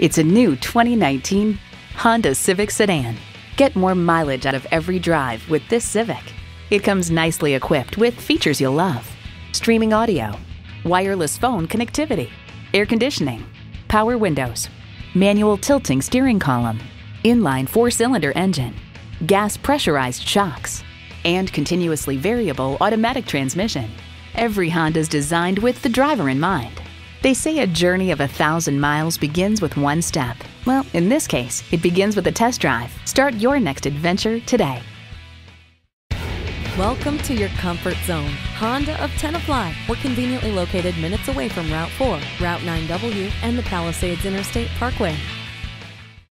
It's a new 2019 Honda Civic Sedan. Get more mileage out of every drive with this Civic. It comes nicely equipped with features you'll love. Streaming audio, wireless phone connectivity, air conditioning, power windows, manual tilting steering column, inline four-cylinder engine, gas pressurized shocks, and continuously variable automatic transmission. Every Honda is designed with the driver in mind. They say a journey of a thousand miles begins with one step. Well, in this case, it begins with a test drive. Start your next adventure today. Welcome to your comfort zone. Honda of Tenafly. We're conveniently located minutes away from Route 4, Route 9W, and the Palisades Interstate Parkway.